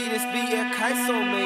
This just be a kaiso, man.